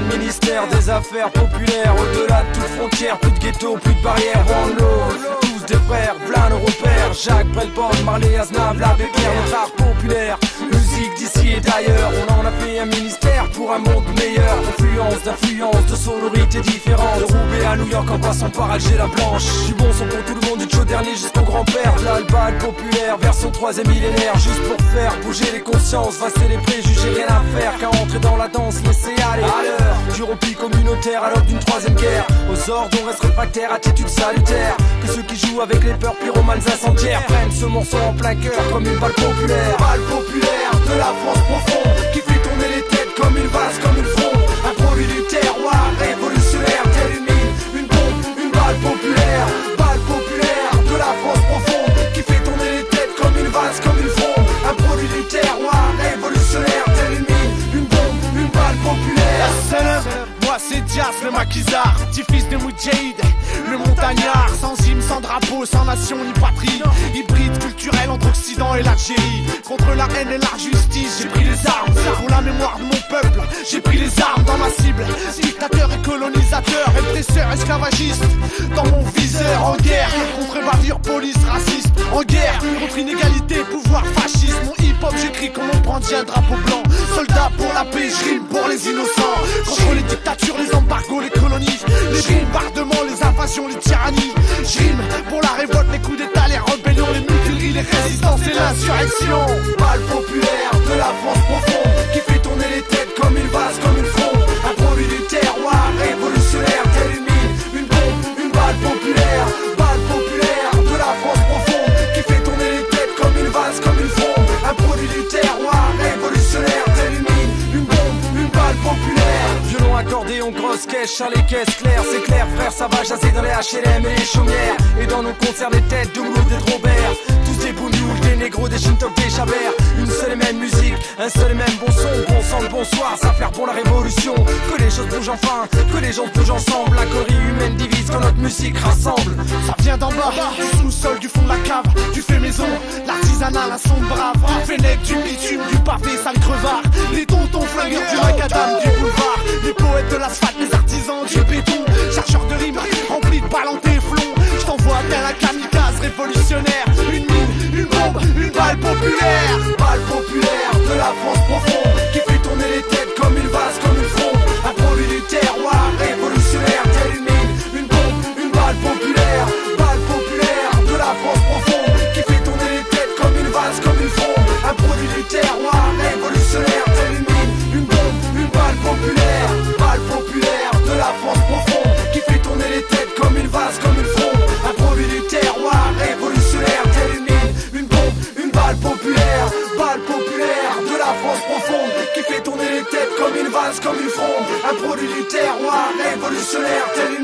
ministère des affaires populaires Au-delà de toute frontière, plus de ghetto, plus de barrières One love, tous des frères, plein nos repères Jacques Brelport, Marley Aznavour, l'abbé Pierre, notre art populaire Musique d'ici et d'ailleurs, on en a fait un ministère pour un monde meilleur Influence d'influence, de sonorités différentes De Roubaix à New York en passant par Alger la Blanche Du bon son pour tout le monde, du chaud dernier jusqu'au grand-père Là le bal populaire, version troisième millénaire Juste pour faire bouger les consciences, vasser les préjugés, rien à faire Qu'à entrer dans la danse, laisser aller. l'heure Du repli communautaire à l'aube d'une troisième guerre. Aux ordres on reste réfractaire, attitude salutaire. Que ceux qui jouent avec les peurs pyromanes incendiaires Prennent ce morceau en plein cœur comme une balle populaire. Balle populaire de la France profonde le maquisard, petit fils de Moudjahid, le montagnard, sans hymne, sans drapeau, sans nation ni patrie, hybride culturel entre Occident et l'Algérie, contre la haine et l'injustice, j'ai pris les armes, pour la mémoire de mon peuple, j'ai pris les armes dans ma cible, dictateur et colonisateur, répresseur, esclavagiste, dans mon viseur, en guerre, contre bavure, police, raciste, en guerre, contre inégalité, pouvoir, fascisme, mon hip-hop j'écris comme on brandit un drapeau blanc, soldat pour la paix, je pour les innocents, contre les dictatures, invasions, les tyrannies. Pour la révolte, les coups d'état, les rébellions, les mutineries, les résistances et l'insurrection. Balle populaire de la France profonde Qui fait tourner les têtes comme une vase, comme une fronde Un produit du terroir Accordéon, grosse caisse, les caisses claires. C'est clair frère, ça va chasser dans les HLM et les chaumières. Et dans nos concerts les têtes de Mouloud et de Robert des bougnoux, des négros, des chintok, des chabert. Une seule et même musique, un seul et même bon son. Bon sang, le bonsoir, ça faire pour la révolution. Que les choses bougent enfin, que les gens bougent ensemble. La corie humaine divise quand notre musique rassemble. Ça vient d'en bas, du sous-sol, du fond de la cave, du fait maison, l'artisanat, la sonde brave, Fennec, du bitume, du pavé, sale crevard, les tontons flingueurs du macadam, du boulevard, les poètes de l'asphalte, les artisans du populaire comme une fronde Un produit du terroir révolutionnaire tel